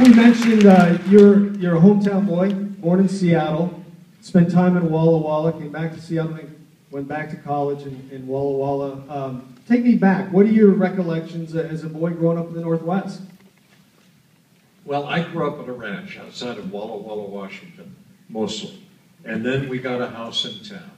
We mentioned uh, you're, you're a hometown boy, born in Seattle, spent time in Walla Walla, came back to Seattle, went back to college in, in Walla Walla. Um, take me back. What are your recollections as a boy growing up in the Northwest? Well, I grew up on a ranch outside of Walla Walla, Washington, mostly. And then we got a house in town.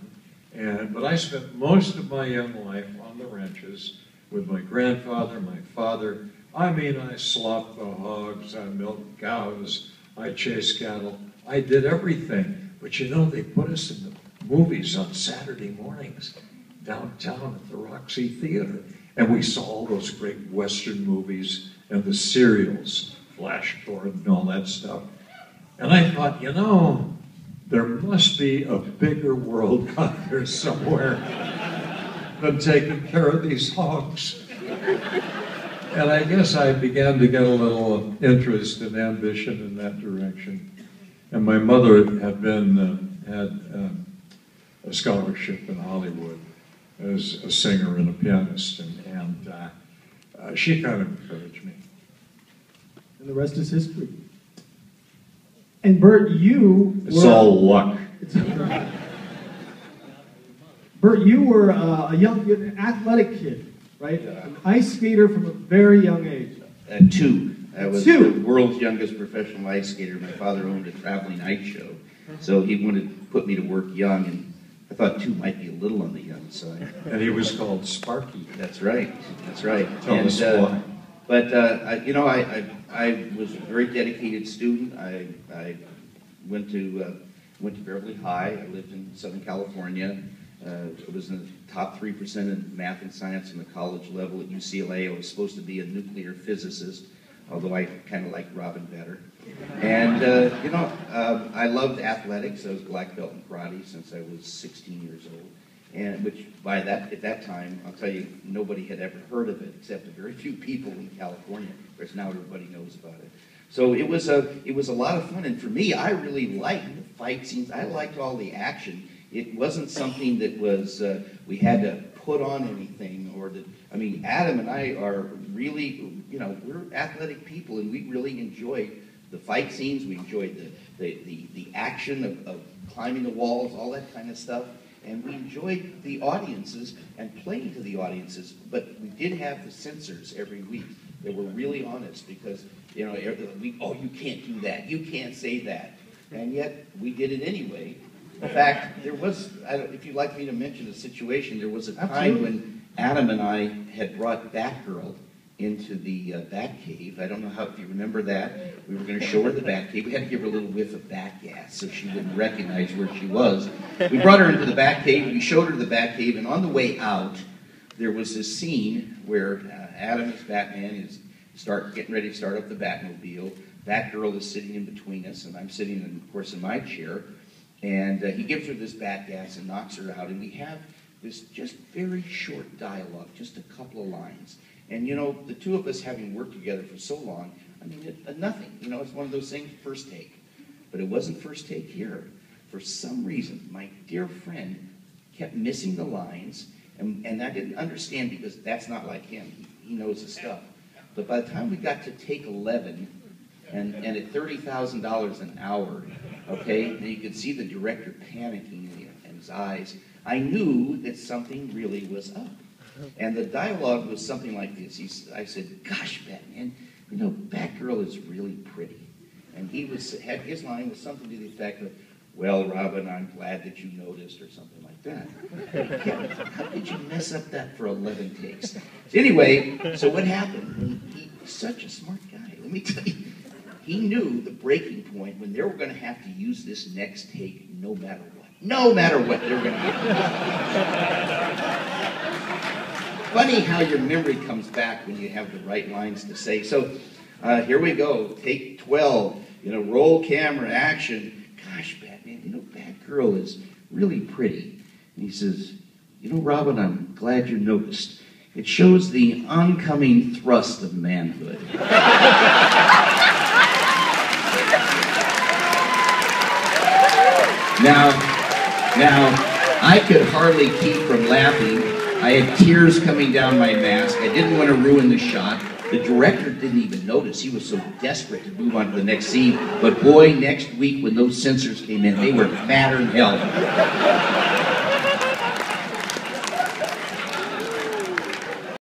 And, but I spent most of my young life on the ranches with my grandfather, my father. I mean, I sloughed the hogs, I milked cows, I chased cattle. I did everything. But you know, they put us in the movies on Saturday mornings downtown at the Roxy Theater. And we saw all those great Western movies and the serials, Flash Gordon and all that stuff. And I thought, you know, there must be a bigger world out there somewhere than taking care of these hogs. And I guess I began to get a little interest and ambition in that direction. And my mother had been, uh, had um, a scholarship in Hollywood as a singer and a pianist, and, and uh, uh, she kind of encouraged me. And the rest is history. And Burt, you It's were, all luck. Burt, you were uh, a young, athletic kid, right? An ice skater from a very young age. Uh, two. I was Two. the world's youngest professional ice skater. My father owned a traveling ice show, so he wanted to put me to work young, and I thought two might be a little on the young side. And he was called Sparky. That's right. That's right. Tell and, us uh, why. But uh, I, you know, I, I, I was a very dedicated student. I, I went to uh, went to Beverly High. I lived in Southern California. Uh, I was in the top three percent in math and science on the college level at UCLA. I was supposed to be a nuclear physicist, although I kind of liked Robin better. And uh, you know, um, I loved athletics. I was black belt in karate since I was 16 years old and which by that at that time, I'll tell you, nobody had ever heard of it except a very few people in California. Whereas now everybody knows about it. So it was a it was a lot of fun, and for me, I really liked the fight scenes. I liked all the action. It wasn't something that was uh, we had to put on anything or that. I mean, Adam and I are really, you know, we're athletic people, and we really enjoyed the fight scenes. We enjoyed the the the, the action of, of climbing the walls, all that kind of stuff and we enjoyed the audiences and playing to the audiences, but we did have the censors every week that were really honest because, you know, we, oh, you can't do that, you can't say that. And yet, we did it anyway. In fact, there was, if you'd like me to mention a situation, there was a time Absolutely. when Adam and I had brought Batgirl into the uh, Batcave. I don't know how if you remember that. We were going to show her the Batcave. We had to give her a little whiff of bat gas so she wouldn't recognize where she was. We brought her into the Batcave. We showed her the Batcave, and on the way out, there was this scene where uh, Adam as Batman is start getting ready to start up the Batmobile. Batgirl is sitting in between us, and I'm sitting, in, of course, in my chair. And uh, he gives her this bat gas and knocks her out, and we have this just very short dialogue, just a couple of lines. And you know, the two of us having worked together for so long, I mean, it, uh, nothing. You know, it's one of those things, first take. But it wasn't first take here. For some reason, my dear friend kept missing the lines, and, and I didn't understand because that's not like him. He, he knows his stuff. But by the time we got to take 11, and, and at $30,000 an hour, okay, and you could see the director panicking in his eyes, I knew that something really was up. Uh-huh. And the dialogue was something like this. He, I said, "Gosh, Batman, you know, Batgirl is really pretty." And he was had his line was something to the effect of, "Well, Robin, I'm glad that you noticed," or something like that. Yeah, how did you mess up that for 11 takes? Anyway, so what happened? He, he was such a smart guy. Let me tell you, he knew the breaking point when they were going to have to use this next take, no matter what. No matter what they were going to do funny how your memory comes back when you have the right lines to say. So uh, here we go. Take 12. You know, roll camera, action. Gosh, Batman, you know, Batgirl is really pretty. And he says, You know, Robin, I'm glad you noticed. It shows the oncoming thrust of manhood. now, now, I could hardly keep from laughing I had tears coming down my mask. I didn't want to ruin the shot. The director didn't even notice. He was so desperate to move on to the next scene. But boy, next week when those censors came in, they were madder than hell.